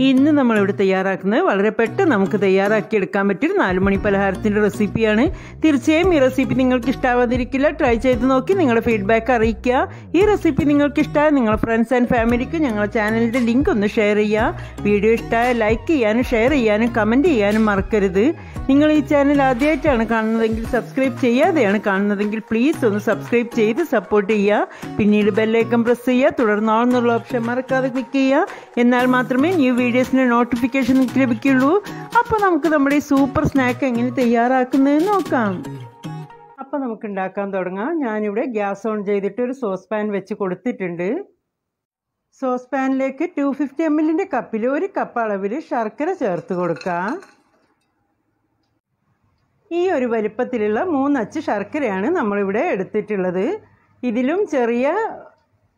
ഇന്ന് നമ്മൾ ഇവിടെ തയ്യാറാക്കുന്നത് വളരെ പെട്ടെന്ന് നമുക്ക് തയ്യാറാക്കി എടുക്കാൻ പറ്റിയൊരു നാലുമണി പലഹാരത്തിന്റെ റെസിപ്പിയാണ്. തീർച്ചയായും ഈ റെസിപ്പി നിങ്ങൾക്ക് ഇഷ്ടാവാതിരിക്കില്ല. ട്രൈ ചെയ്ത് നോക്കി നിങ്ങളുടെ ഫീഡ്ബാക്ക് അറിയിക്കുക. ഈ റെസിപ്പി നിങ്ങൾക്ക് ഇഷ്ടമായ നിങ്ങളുടെ ഫ്രണ്ട്സ് ആൻഡ് ഫാമിലിക്ക് ഞങ്ങളുടെ ചാനലിന്റെ ലിങ്ക് ഒന്ന് ഷെയർ ചെയ്യുക. വീഡിയോ ഇഷ്ടമായ ലൈക്ക് ചെയ്യാനും ഷെയർ ചെയ്യാനും കമന്റ് ചെയ്യാനും മറക്കരുത്. നിങ്ങൾ ഈ ചാനൽ ആദ്യമായിട്ടാണ് കാണുന്നതെങ്കിൽ സബ്സ്ക്രൈബ് ചെയ്യാതെയാണ് കാണുന്നതെങ്കിൽ പ്ലീസ് ഒന്ന് സബ്സ്ക്രൈബ് ചെയ്ത് സപ്പോർട്ട് ചെയ്യുക. പിന്നീട് ബെല്ലൈക്കൺ പ്രസ് ചെയ്യുക. എന്നുള്ള ഓപ്ഷൻ മറക്കാതെ ക്ലിക്ക് ചെയ്യുക. എന്നാൽ മാത്രമേ ന്യൂ വീഡിയോസിന്റെ നോട്ടിഫിക്കേഷൻ ലഭിക്കുള്ളൂ. അപ്പോൾ നമുക്ക് നമ്മുടെ സൂപ്പർ സ്നാക്ക് എങ്ങനെ തയ്യാറാക്കുന്നതെന്ന് നോക്കാം. അപ്പോൾ നമുക്ക് ഉണ്ടാക്കാൻ തുടങ്ങാം. ഞാനിവിടെ ഗ്യാസ് ഓൺ ചെയ്തിട്ട് ഒരു സോസ് പാൻ വെച്ച് കൊടുത്തിട്ടുണ്ട്. സോസ് പാനിലേക്ക് ടു ഫിഫ്റ്റി എം എല്ലിന്റെ കപ്പിൽ ഒരു കപ്പ് അളവിൽ ശർക്കര ചേർത്ത് കൊടുക്കാം. ഈ ഒരു വലിപ്പത്തിലുള്ള മൂന്നച്ച് ശർക്കരയാണ് നമ്മളിവിടെ എടുത്തിട്ടുള്ളത്. ഇതിലും ചെറിയ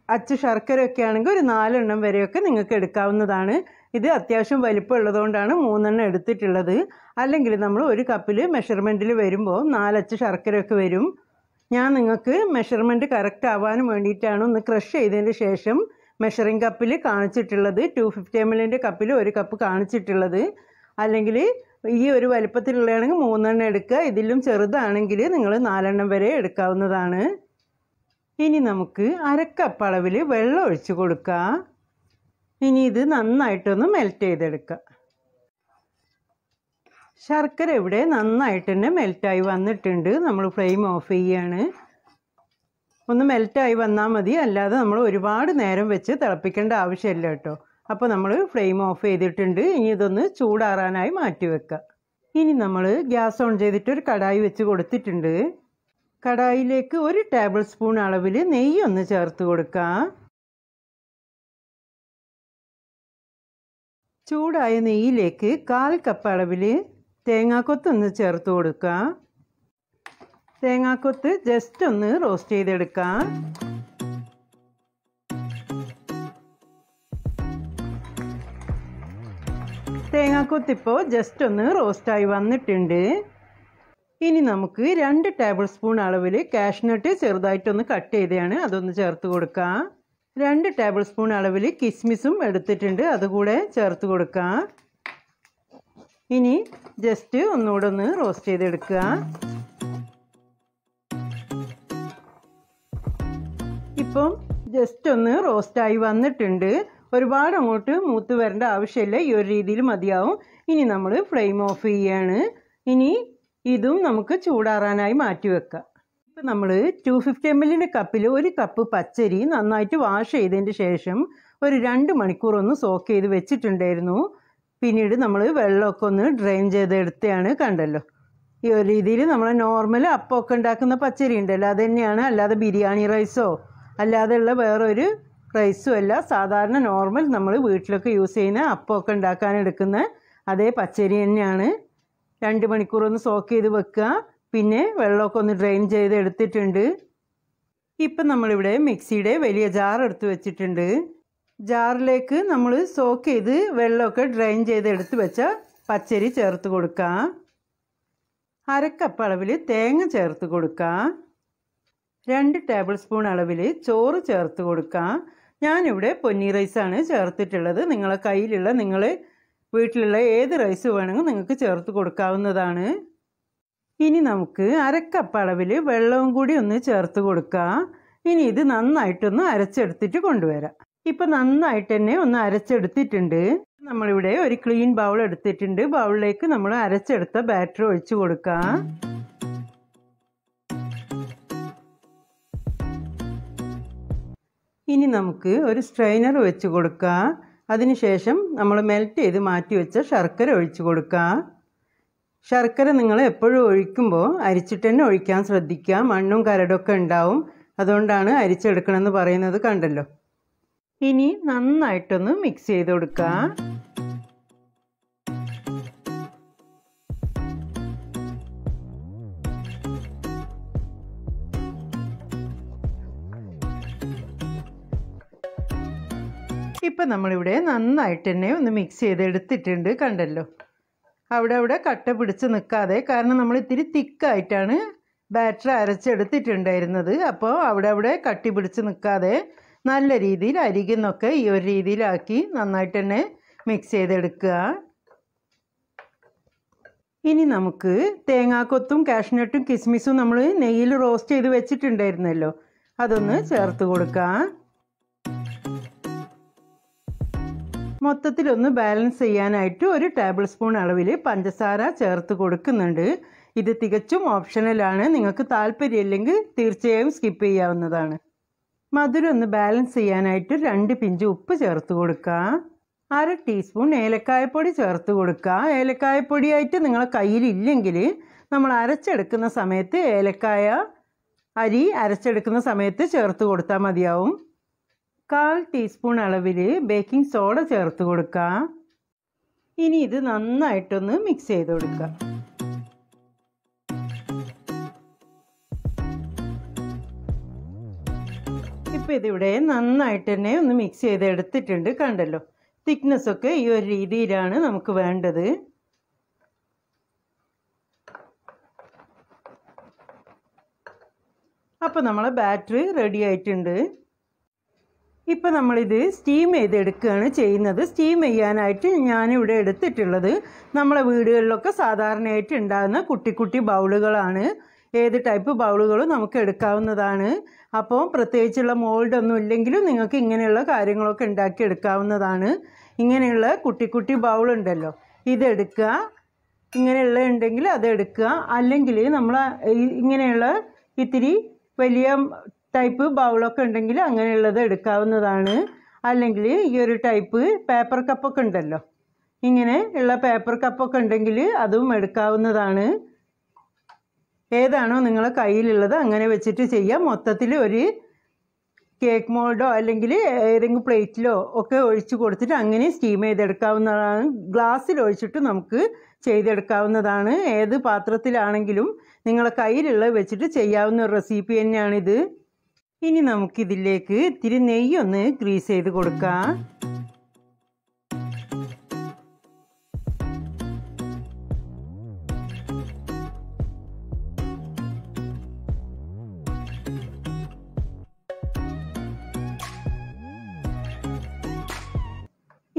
അച്ച് ശർക്കരയൊക്കെ ആണെങ്കിൽ ഒരു നാലെണ്ണം വരെയൊക്കെ നിങ്ങൾക്ക് എടുക്കാവുന്നതാണ്. ഇത് അത്യാവശ്യം വലിപ്പമുള്ളതുകൊണ്ടാണ് മൂന്നെണ്ണം എടുത്തിട്ടുള്ളത്. അല്ലെങ്കിൽ നമ്മൾ ഒരു കപ്പിൽ മെഷർമെന്റിൽ വരുമ്പോൾ നാലച്ച് ശർക്കരയൊക്കെ വരും. ഞാൻ നിങ്ങൾക്ക് മെഷർമെന്റ് കറക്റ്റ് ആവാനും വേണ്ടിയിട്ടാണ് ഒന്ന് ക്രഷ് ചെയ്തതിന് ശേഷം മെഷറിംഗ് കപ്പിൽ കാണിച്ചിട്ടുള്ളത്. ടു ഫിഫ്റ്റി എം എല്ലിന്റെ കപ്പിൽ ഒരു കപ്പ് കാണിച്ചിട്ടുള്ളത്. അല്ലെങ്കിൽ ഈ ഒരു വലിപ്പത്തിലുള്ളതാണെങ്കിൽ മൂന്നെണ്ണം എടുക്കുക. ഇതിലും ചെറുതാണെങ്കിൽ നിങ്ങൾ നാലെണ്ണം വരെ എടുക്കാവുന്നതാണ്. ഇനി നമുക്ക് അരക്കപ്പ് അളവിൽ വെള്ളം ഒഴിച്ചു കൊടുക്കാം. ഇനി ഇത് നന്നായിട്ടൊന്ന് മെൽറ്റ് ചെയ്തെടുക്കുക ശർക്കര ഇവിടെ നന്നായിട്ട് തന്നെ മെൽറ്റായി വന്നിട്ടുണ്ട്. നമ്മൾ ഫ്ലെയിം ഓഫ് ചെയ്യാണ്. ഒന്ന് മെൽറ്റായി വന്നാൽ മതി. അല്ലാതെ നമ്മൾ ഒരുപാട് നേരം വെച്ച് തിളപ്പിക്കേണ്ട ആവശ്യമില്ല കേട്ടോ. അപ്പോൾ നമ്മൾ ഫ്ലെയിം ഓഫ് ചെയ്തിട്ടുണ്ട്. ഇനി ഇതൊന്ന് ചൂടാറാനായി മാറ്റി വെക്കുക ഇനി നമ്മൾ ഗ്യാസ് ഓൺ ചെയ്തിട്ട് ഒരു കടായി വെച്ച് കൊടുത്തിട്ടുണ്ട്. കടായിലേക്ക് ഒരു ടേബിൾ സ്പൂൺ അളവിൽ നെയ്യൊന്ന് ചേർത്ത് കൊടുക്കാം. ചൂടായ നെയ്യിലേക്ക് കാൽ കപ്പ് അളവിൽ തേങ്ങാക്കൊത്ത് ഒന്ന് ചേർത്ത് കൊടുക്കുക തേങ്ങാക്കൊത്ത് ജസ്റ്റ് ഒന്ന് റോസ്റ്റ് ചെയ്തെടുക്കാം. തേങ്ങാക്കൊത്ത് ഇപ്പോൾ ജസ്റ്റ് ഒന്ന് റോസ്റ്റായി വന്നിട്ടുണ്ട്. ഇനി നമുക്ക് രണ്ട് ടേബിൾ സ്പൂൺ അളവിൽ കാഷ്നട്ട് ചെറുതായിട്ടൊന്ന് കട്ട് ചെയ്തതാണ് അതൊന്ന് ചേർത്ത് കൊടുക്കാം. രണ്ട് ടേബിൾ സ്പൂൺ അളവിൽ കിസ്മിസും എടുത്തിട്ടുണ്ട്. അതുകൂടെ ചേർത്ത് കൊടുക്കാം. ഇനി ജസ്റ്റ് ഒന്നുകൂടെ ഒന്ന് റോസ്റ്റ് ചെയ്തെടുക്കുക. ഇപ്പം ജസ്റ്റ് ഒന്ന് റോസ്റ്റായി വന്നിട്ടുണ്ട്. ഒരുപാട് അങ്ങോട്ട് മൂത്ത് വരേണ്ട ആവശ്യമില്ല. ഈ ഒരു രീതിയിൽ മതിയാവും. ഇനി നമ്മൾ ഫ്ലെയിം ഓഫ് ചെയ്യാണ്. ഇനി ഇതും നമുക്ക് ചൂടാറാനായി മാറ്റി വെക്കാം. ഇപ്പം നമ്മൾ ടു ഫിഫ്റ്റി എം എല്ലിന്റെ കപ്പിൽ ഒരു കപ്പ് പച്ചരി നന്നായിട്ട് വാഷ് ചെയ്തതിന്റെ ശേഷം ഒരു രണ്ട് മണിക്കൂർ ഒന്ന് സോക്ക് ചെയ്ത് വെച്ചിട്ടുണ്ടായിരുന്നു. പിന്നീട് നമ്മൾ വെള്ളമൊക്കെ ഒന്ന് ഡ്രെയിൻ ചെയ്ത് എടുത്തതാണ് കണ്ടല്ലോ. ഈ ഒരു രീതിയിൽ നമ്മൾ നോർമൽ അപ്പമൊക്കെ ഉണ്ടാക്കുന്ന പച്ചരി ഉണ്ടല്ലോ അത് തന്നെയാണ് അല്ലാതെ ബിരിയാണി റൈസോ അല്ലാതെയുള്ള വേറൊരു റൈസും അല്ല. സാധാരണ നോർമൽ നമ്മൾ വീട്ടിലൊക്കെ യൂസ് ചെയ്യുന്ന അപ്പമൊക്കെ ഉണ്ടാക്കാൻ എടുക്കുന്ന അതേ പച്ചരി തന്നെയാണ്. രണ്ട് മണിക്കൂർ ഒന്ന് സോക്ക് ചെയ്ത് വെക്കുക. പിന്നെ വെള്ളമൊക്കെ ഒന്ന് ഡ്രെയിൻ ചെയ്ത് എടുത്തിട്ടുണ്ട്. ഇപ്പം നമ്മളിവിടെ മിക്സിയുടെ വലിയ ജാർ എടുത്ത് വെച്ചിട്ടുണ്ട്. ജാറിലേക്ക് നമ്മൾ സോക്ക് ചെയ്ത് വെള്ളമൊക്കെ ഡ്രെയിൻ ചെയ്ത് എടുത്ത് വെച്ച പച്ചരി ചേർത്ത് കൊടുക്കാം. അരക്കപ്പ് അളവിൽ തേങ്ങ ചേർത്ത് കൊടുക്കാം. രണ്ട് ടേബിൾ സ്പൂൺ അളവിൽ ചോറ് ചേർത്ത് കൊടുക്കാം. ഞാനിവിടെ പൊന്നി റൈസാണ് ചേർത്തിട്ടുള്ളത്. നിങ്ങളെ കയ്യിലുള്ള നിങ്ങൾ വീട്ടിലുള്ള ഏത് റൈസ് വേണമെങ്കിൽ നിങ്ങൾക്ക് ചേർത്ത് കൊടുക്കാവുന്നതാണ്. ഇനി നമുക്ക് അരക്കപ്പ് അളവിൽ വെള്ളവും കൂടി ഒന്ന് ചേർത്ത് കൊടുക്കാം. ഇനി ഇത് നന്നായിട്ടൊന്ന് അരച്ചെടുത്തിട്ട് കൊണ്ടുവരാം. ഇപ്പം നന്നായിട്ട് തന്നെ ഒന്ന് അരച്ചെടുത്തിട്ടുണ്ട്. നമ്മളിവിടെ ഒരു ക്ലീൻ ബൗൾ എടുത്തിട്ടുണ്ട്. ബൗളിലേക്ക് നമ്മൾ അരച്ചെടുത്ത ബാറ്റർ ഒഴിച്ചു കൊടുക്കാം. ഇനി നമുക്ക് ഒരു സ്ട്രെയിനർ വെച്ച് കൊടുക്കാം. അതിനുശേഷം നമ്മൾ മെൽറ്റ് ചെയ്ത് മാറ്റി വെച്ച ശർക്കര ഒഴിച്ചു കൊടുക്കാം. ശർക്കര നിങ്ങൾ എപ്പോഴും ഒഴിക്കുമ്പോൾ അരിച്ചിട്ട് തന്നെ ഒഴിക്കാൻ ശ്രദ്ധിക്കുക. മണ്ണും കരടൊക്കെ ഉണ്ടാവും. അതുകൊണ്ടാണ് അരിച്ചെടുക്കണമെന്ന് പറയുന്നത് കണ്ടല്ലോ. ഇനി നന്നായിട്ടൊന്ന് മിക്സ് ചെയ്ത് കൊടുക്കുക. ഇപ്പം നമ്മളിവിടെ നന്നായിട്ട് തന്നെ ഒന്ന് മിക്സ് ചെയ്ത് എടുത്തിട്ടുണ്ട് കണ്ടല്ലോ. അവിടെ അവിടെ കട്ട പിടിച്ച് നിൽക്കാതെ കാരണം നമ്മൾ ഇത്തിരി തിക്കായിട്ടാണ് ബാറ്റർ അരച്ചെടുത്തിട്ടുണ്ടായിരുന്നത്. അപ്പോൾ അവിടെ അവിടെ കട്ടി പിടിച്ച് നിൽക്കാതെ നല്ല രീതിയിൽ അരികുന്നൊക്കെ ഈ ഒരു രീതിയിലാക്കി നന്നായിട്ട് തന്നെ മിക്സ് ചെയ്തെടുക്കുക. ഇനി നമുക്ക് തേങ്ങാക്കൊത്തും കാഷ്നട്ടും കിസ്മിസും നമ്മൾ നെയ്യിൽ റോസ്റ്റ് ചെയ്ത് വെച്ചിട്ടുണ്ടായിരുന്നല്ലോ. അതൊന്ന് ചേർത്ത് കൊടുക്കാം. മൊത്തത്തിലൊന്ന് ബാലൻസ് ചെയ്യാനായിട്ട് ഒരു ടേബിൾ സ്പൂൺ അളവിൽ പഞ്ചസാര ചേർത്ത് കൊടുക്കുന്നുണ്ട്. ഇത് തികച്ചും ഓപ്ഷണലാണ് നിങ്ങൾക്ക് താല്പര്യമില്ലെങ്കിൽ തീർച്ചയായും സ്കിപ്പ് ചെയ്യാവുന്നതാണ്. മധുരം ഒന്ന് ബാലൻസ് ചെയ്യാനായിട്ട് രണ്ട് പിഞ്ച് ഉപ്പ് ചേർത്ത് കൊടുക്കുക അര ടീസ്പൂൺ ഏലക്കായപ്പൊടി ചേർത്ത് കൊടുക്കുക ഏലക്കായപ്പൊടിയായിട്ട് നിങ്ങളെ കയ്യിലില്ലെങ്കിൽ നമ്മൾ അരച്ചെടുക്കുന്ന സമയത്ത് ഏലക്കായ അരി അരച്ചെടുക്കുന്ന സമയത്ത് ചേർത്ത് കൊടുത്താൽ മതിയാവും. കാൽ ടീസ്പൂൺ അളവിൽ ബേക്കിംഗ് സോഡ ചേർത്ത് കൊടുക്കുക ഇനി ഇത് നന്നായിട്ടൊന്ന് മിക്സ് ചെയ്ത് കൊടുക്കുക ഇപ്പം ഇതിവിടെ നന്നായിട്ട് തന്നെ ഒന്ന് മിക്സ് ചെയ്ത് എടുത്തിട്ടുണ്ട് കണ്ടല്ലോ. തിക്നെസ്സൊക്കെ ഈ ഒരു രീതിയിലാണ് നമുക്ക് വേണ്ടത്. അപ്പോൾ നമ്മളെ ബാറ്ററി റെഡി ആയിട്ടുണ്ട്. ഇപ്പം നമ്മളിത് സ്റ്റീം ചെയ്തെടുക്കുകയാണ് ചെയ്യുന്നത്. സ്റ്റീം ചെയ്യാനായിട്ട് ഞാനിവിടെ എടുത്തിട്ടുള്ളത് നമ്മളെ വീടുകളിലൊക്കെ സാധാരണയായിട്ട് ഉണ്ടാകുന്ന കുട്ടി കുട്ടി ബൗളുകളാണ്. ഏത് ടൈപ്പ് ബൗളുകളും നമുക്ക് എടുക്കാവുന്നതാണ്. അപ്പോൾ പ്രത്യേകിച്ചുള്ള മോൾഡ് ഒന്നും ഇല്ലെങ്കിലും നിങ്ങൾക്ക് ഇങ്ങനെയുള്ള കാര്യങ്ങളൊക്കെ ഉണ്ടാക്കി എടുക്കാവുന്നതാണ്. ഇങ്ങനെയുള്ള കുട്ടി കുട്ടി ബൗളുണ്ടല്ലോ ഇതെടുക്കുക. ഇങ്ങനെയുള്ള ഉണ്ടെങ്കിൽ അതെടുക്കുക. അല്ലെങ്കിൽ നമ്മൾ ഇങ്ങനെയുള്ള ഇത്തിരി വലിയ ടൈപ്പ് ബൗളൊക്കെ ഉണ്ടെങ്കിൽ അങ്ങനെയുള്ളത് എടുക്കാവുന്നതാണ്. അല്ലെങ്കിൽ ഈ ഒരു ടൈപ്പ് പേപ്പർ കപ്പൊക്കെ ഉണ്ടല്ലോ. ഇങ്ങനെ ഉള്ള പേപ്പർ കപ്പൊക്കെ ഉണ്ടെങ്കിൽ അതും എടുക്കാവുന്നതാണ്. ഏതാണോ നിങ്ങളെ കയ്യിലുള്ളത് അങ്ങനെ വെച്ചിട്ട് ചെയ്യാം. മൊത്തത്തിൽ ഒരു കേക്ക് മോൾഡോ അല്ലെങ്കിൽ ഏതെങ്കിലും പ്ലേറ്റിലോ ഒക്കെ ഒഴിച്ച് കൊടുത്തിട്ട് അങ്ങനെ സ്റ്റീം ചെയ്തെടുക്കാവുന്നതാണ്. ഗ്ലാസ്സിൽ ഒഴിച്ചിട്ട് നമുക്ക് ചെയ്തെടുക്കാവുന്നതാണ്. ഏത് പാത്രത്തിലാണെങ്കിലും നിങ്ങളെ കയ്യിലുള്ള വെച്ചിട്ട് ചെയ്യാവുന്ന റെസിപ്പി തന്നെയാണിത്. ഇനി നമുക്കിതിലേക്ക് ഇത്തിരി നെയ്യൊന്ന് ഗ്രീസ് ചെയ്ത് കൊടുക്കാം.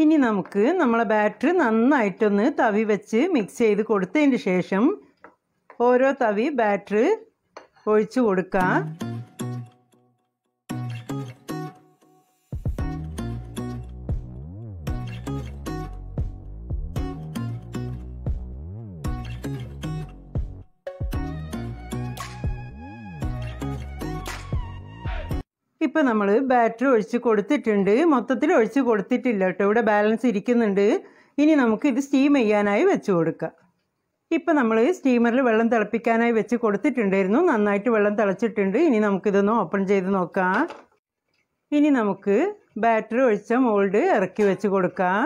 ഇനി നമുക്ക് നമ്മളെ ബാറ്ററി നന്നായിട്ടൊന്ന് തവി വെച്ച് മിക്സ് ചെയ്ത് കൊടുത്തതിന് ശേഷം ഓരോ തവി ബാറ്ററി ഒഴിച്ചു കൊടുക്കാം. ഇപ്പം നമ്മൾ ബാറ്ററി ഒഴിച്ച് കൊടുത്തിട്ടുണ്ട്. മൊത്തത്തിൽ ഒഴിച്ച് കൊടുത്തിട്ടില്ല കേട്ടോ. ഇവിടെ ബാലൻസ് ഇരിക്കുന്നുണ്ട്. ഇനി നമുക്ക് ഇത് സ്റ്റീം ചെയ്യാനായി വെച്ച് കൊടുക്കാം. ഇപ്പം നമ്മൾ സ്റ്റീമറിൽ വെള്ളം തിളപ്പിക്കാനായി വെച്ച് കൊടുത്തിട്ടുണ്ടായിരുന്നു. നന്നായിട്ട് വെള്ളം തിളച്ചിട്ടുണ്ട്. ഇനി നമുക്കിതൊന്ന് ഓപ്പൺ ചെയ്ത് നോക്കാം. ഇനി നമുക്ക് ബാറ്ററി ഒഴിച്ച മോൾഡ് ഇറക്കി വെച്ച് കൊടുക്കാം.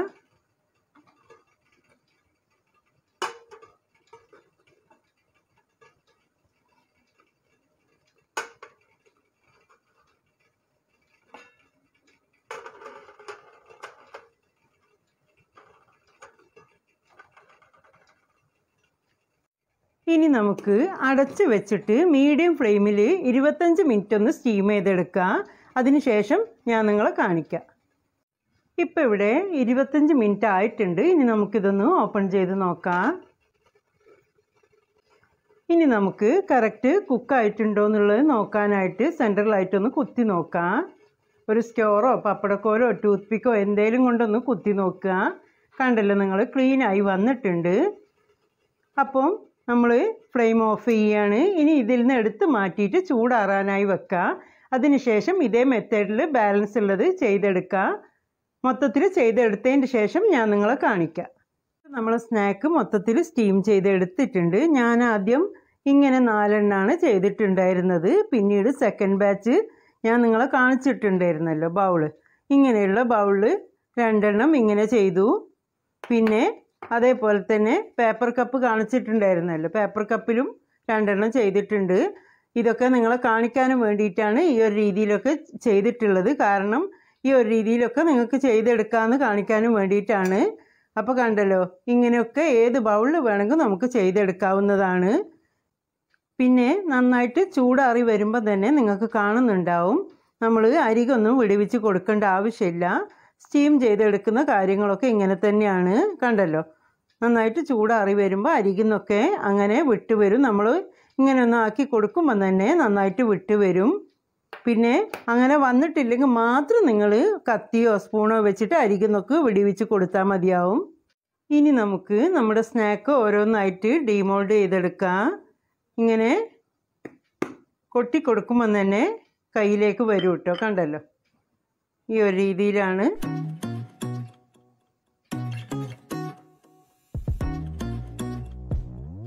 ഇനി നമുക്ക് അടച്ച് വെച്ചിട്ട് മീഡിയം ഫ്ലെയിമിൽ ഇരുപത്തഞ്ച് മിനിറ്റ് ഒന്ന് സ്റ്റീം ചെയ്തെടുക്കുക. അതിനുശേഷം ഞാൻ നിങ്ങളെ കാണിക്കാം. ഇപ്പം ഇവിടെ ഇരുപത്തഞ്ച് മിനിറ്റ് ആയിട്ടുണ്ട്. ഇനി നമുക്കിതൊന്ന് ഓപ്പൺ ചെയ്ത് നോക്കാം. ഇനി നമുക്ക് കറക്റ്റ് കുക്കായിട്ടുണ്ടോ എന്നുള്ളത് നോക്കാനായിട്ട് സെന്ററിലായിട്ടൊന്ന് കുത്തി നോക്കാം. ഒരു സ്റ്റോറോ പപ്പടക്കോലോ ടൂത്ത് പിക്കോ എന്തേലും കൊണ്ടൊന്ന് കുത്തി നോക്കുക. കണ്ടല്ലോ നിങ്ങൾ ക്ലീനായി വന്നിട്ടുണ്ട്. അപ്പം നമ്മൾ ഫ്ലെയിം ഓഫ് ചെയ്യുകയാണ് ഇനി ഇതിൽ നിന്ന് എടുത്ത് മാറ്റിയിട്ട് ചൂടാറാനായി വെക്കുക അതിനുശേഷം ഇതേ മെത്തേഡിൽ ബാലൻസ് ഉള്ളത് ചെയ്തെടുക്കുക മൊത്തത്തിൽ ചെയ്തെടുത്തതിന് ശേഷം ഞാൻ നിങ്ങളെ കാണിക്കാം. നമ്മൾ സ്നാക്ക് മൊത്തത്തിൽ സ്റ്റീം ചെയ്തെടുത്തിട്ടുണ്ട്. ഞാൻ ആദ്യം ഇങ്ങനെ നാലെണ്ണാണ് ചെയ്തിട്ടുണ്ടായിരുന്നത്. പിന്നീട് സെക്കൻഡ് ബാച്ച് ഞാൻ നിങ്ങളെ കാണിച്ചിട്ടുണ്ടായിരുന്നല്ലോ ബൗൾ ഇങ്ങനെയുള്ള ബൗൾ രണ്ടെണ്ണം ഇങ്ങനെ ചെയ്തു. പിന്നെ അതേപോലെ തന്നെ പേപ്പർ കപ്പ് കാണിച്ചിട്ടുണ്ടായിരുന്നല്ലോ പേപ്പർ കപ്പിലും രണ്ടെണ്ണം ചെയ്തിട്ടുണ്ട്. ഇതൊക്കെ നിങ്ങളെ കാണിക്കാനും വേണ്ടിയിട്ടാണ് ഈ ഒരു രീതിയിലൊക്കെ ചെയ്തിട്ടുള്ളത്. കാരണം ഈ ഒരു രീതിയിലൊക്കെ നിങ്ങൾക്ക് ചെയ്തെടുക്കാമെന്ന് കാണിക്കാനും വേണ്ടിയിട്ടാണ്. അപ്പോൾ കണ്ടല്ലോ ഇങ്ങനെയൊക്കെ ഏത് ബൗളിൽ വേണമെങ്കിൽ നമുക്ക് ചെയ്തെടുക്കാവുന്നതാണ്. പിന്നെ നന്നായിട്ട് ചൂടാറി വരുമ്പോൾ തന്നെ നിങ്ങൾക്ക് കാണുന്നുണ്ടാവും. നമ്മൾ അരികൊന്നും വിടുവിച്ച് കൊടുക്കേണ്ട ആവശ്യമില്ല. സ്റ്റീം ചെയ്തെടുക്കുന്ന കാര്യങ്ങളൊക്കെ ഇങ്ങനെ തന്നെയാണ് കണ്ടല്ലോ? നന്നായിട്ട് ചൂടാറി വരുമ്പോൾ അരികുന്നൊക്കെ അങ്ങനെ വിട്ടുവരും നമ്മൾ ഇങ്ങനെ ഒന്ന് ആക്കി കൊടുക്കുമ്പോൾ തന്നെ നന്നായിട്ട് വിട്ടുവരും പിന്നെ അങ്ങനെ വന്നിട്ടില്ലെങ്കിൽ മാത്രം നിങ്ങൾ കത്തിയോ സ്പൂണോ വെച്ചിട്ട് അരികുന്നൊക്കെ വെടിവെച്ച് കൊടുത്താൽ മതിയാവും. ഇനി നമുക്ക് നമ്മുടെ സ്നാക്ക് ഓരോന്നായിട്ട് ഡീമോൾഡ് ചെയ്തെടുക്കാം. ഇങ്ങനെ കൊട്ടി കൊടുക്കുമ്പോൾ തന്നെ കയ്യിലേക്ക് വരും കേട്ടോ കണ്ടല്ലോ? ഈ ഒരു രീതിയിലാണ്.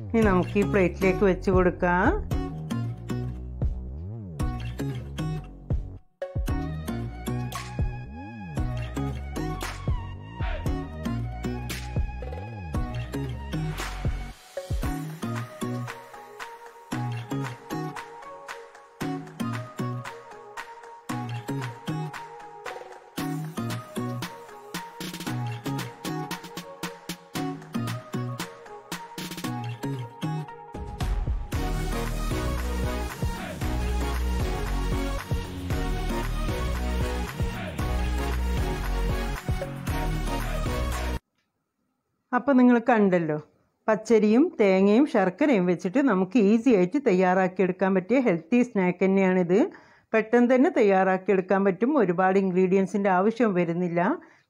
ഇനി നമുക്ക് ഈ പ്ലേറ്റിലേക്ക് വെച്ച് കൊടുക്കാം. അപ്പോൾ നിങ്ങൾ കണ്ടല്ലോ പച്ചരിയും തേങ്ങയും ശർക്കരയും വെച്ചിട്ട് നമുക്ക് ഈസി ആയിട്ട് തയ്യാറാക്കിയെടുക്കാൻ പറ്റിയ ഹെൽത്തി സ്നാക്ക് തന്നെയാണിത്. പെട്ടെന്ന് തന്നെ തയ്യാറാക്കിയെടുക്കാൻ പറ്റും ഒരുപാട് ഇൻഗ്രീഡിയൻസിന്റെ ആവശ്യം വരുന്നില്ല.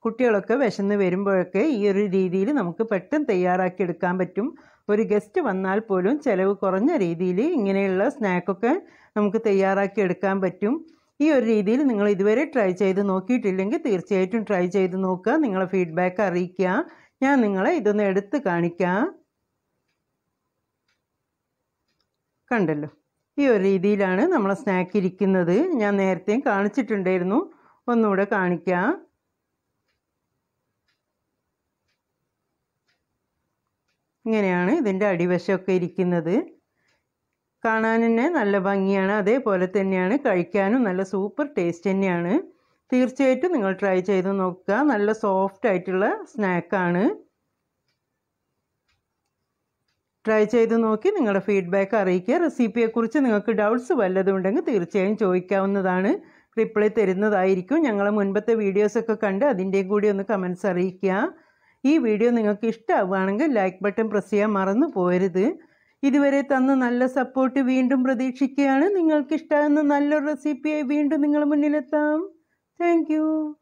കുട്ടികളൊക്കെ വിശന്ന് വരുമ്പോഴൊക്കെ ഈ ഒരു രീതിയിൽ നമുക്ക് പെട്ടെന്ന് തയ്യാറാക്കിയെടുക്കാൻ പറ്റും. ഒരു ഗസ്റ്റ് വന്നാൽ പോലും ചിലവ് കുറഞ്ഞ രീതിയിൽ ഇങ്ങനെയുള്ള സ്നാക്കൊക്കെ നമുക്ക് തയ്യാറാക്കി എടുക്കാൻ പറ്റും. ഈ ഒരു രീതിയിൽ നിങ്ങൾ ഇതുവരെ ട്രൈ ചെയ്ത് നോക്കിയിട്ടില്ലെങ്കിൽ തീർച്ചയായിട്ടും ട്രൈ ചെയ്ത് നോക്കുക നിങ്ങളെ ഫീഡ്ബാക്ക് അറിയിക്കുക. ഞാൻ നിങ്ങളെ ഇതൊന്ന് എടുത്ത് കാണിക്കാം. കണ്ടല്ലോ. ഈ ഒരു രീതിയിലാണ് നമ്മളെ സ്നാക്ക് ഇരിക്കുന്നത്. ഞാൻ നേരത്തെയും കാണിച്ചിട്ടുണ്ടായിരുന്നു. ഒന്നുകൂടെ കാണിക്കാം. ഇങ്ങനെയാണ് ഇതിന്റെ അടിവശമൊക്കെ ഇരിക്കുന്നത്. കാണാൻ തന്നെ നല്ല ഭംഗിയാണ്. അതേപോലെ തന്നെയാണ് കഴിക്കാനും നല്ല സൂപ്പർ ടേസ്റ്റ് തന്നെയാണ്. തീർച്ചയായിട്ടും നിങ്ങൾ ട്രൈ ചെയ്ത് നോക്കുക. നല്ല സോഫ്റ്റ് ആയിട്ടുള്ള സ്നാക്കാണ് ട്രൈ ചെയ്ത് നോക്കി നിങ്ങളുടെ ഫീഡ്ബാക്ക് അറിയിക്കുക. റെസിപ്പിയെക്കുറിച്ച് നിങ്ങൾക്ക് ഡൗട്ട്സ് വല്ലതും ഉണ്ടെങ്കിൽ തീർച്ചയായും ചോദിക്കാവുന്നതാണ്. റിപ്ലൈ തരുന്നതായിരിക്കും. ഞങ്ങളെ മുൻപത്തെ വീഡിയോസൊക്കെ കണ്ട് അതിന്റെയും കൂടി ഒന്ന് കമൻസ് അറിയിക്കുക. ഈ വീഡിയോ നിങ്ങൾക്ക് ഇഷ്ടമാവുകയാണെങ്കിൽ ലൈക്ക് ബട്ടൺ പ്രസ് ചെയ്യാൻ മറന്നു പോരുത് ഇതുവരെ തന്ന നല്ല സപ്പോർട്ട് വീണ്ടും പ്രതീക്ഷിക്കുകയാണ്. നിങ്ങൾക്ക് ഇഷ്ടമാകുന്ന നല്ലൊരു റെസിപ്പിയായി വീണ്ടും നിങ്ങളുടെ മുന്നിലെത്താം. Thank you.